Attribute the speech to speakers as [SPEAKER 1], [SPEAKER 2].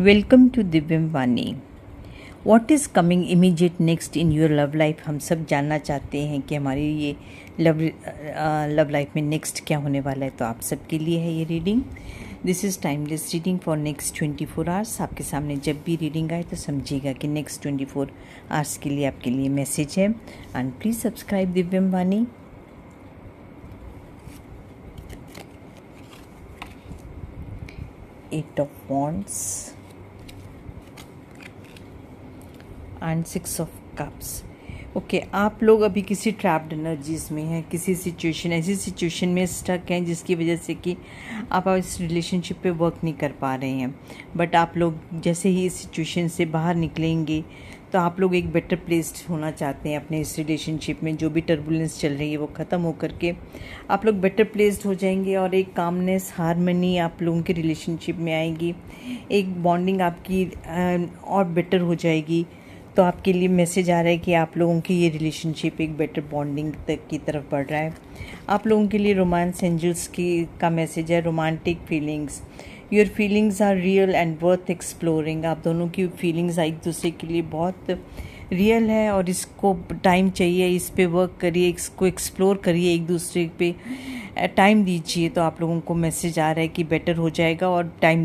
[SPEAKER 1] Welcome to Divyam Vani what is coming immediate next in your love life हम सब जानना चाहते हैं कि हमारी ये लव लव लाइफ में नेक्स्ट क्या होने वाला है तो आप सबके लिए है ये reading this is timeless reading for next twenty four hours आपके सामने जब भी रीडिंग आए तो समझिएगा कि नेक्स्ट ट्वेंटी फोर आवर्स के लिए आपके लिए मैसेज है। And please subscribe Divyam Vani eight of wands and six of cups okay आप लोग अभी किसी ट्रैप्ड एनर्जीज में हैं, किसी सिचुएशन ऐसी सिचुएशन में स्टक हैं, जिसकी वजह से कि आप इस रिलेशनशिप पे वर्क नहीं कर पा रहे हैं। बट आप लोग जैसे ही इस सिचुएशन से बाहर निकलेंगे तो आप लोग एक बेटर प्लेस्ड होना चाहते हैं अपने इस रिलेशनशिप में। जो भी टर्बुलेंस चल रही है, वो ख़त्म हो करके आप लोग बेटर प्लेस्ड हो जाएँगे और एक कामनेस हारमनी आप लोगों के रिलेशनशिप में आएगी। एक बॉन्डिंग आपकी और बेटर हो जाएगी। तो आपके लिए मैसेज आ रहा है कि आप लोगों की ये रिलेशनशिप एक बेटर बॉन्डिंग तक की तरफ़ बढ़ रहा है। आप लोगों के लिए रोमांस एंजल्स की, का मैसेज है romantic feelings your feelings are real and worth exploring आप दोनों की फीलिंग्स एक दूसरे के लिए बहुत रियल है और इसको टाइम चाहिए, इस पर वर्क करिए, इसको एक्सप्लोर करिए एक दूसरे पे। टाइम दीजिए तो आप लोगों को मैसेज आ रहा है कि बेटर हो जाएगा और टाइम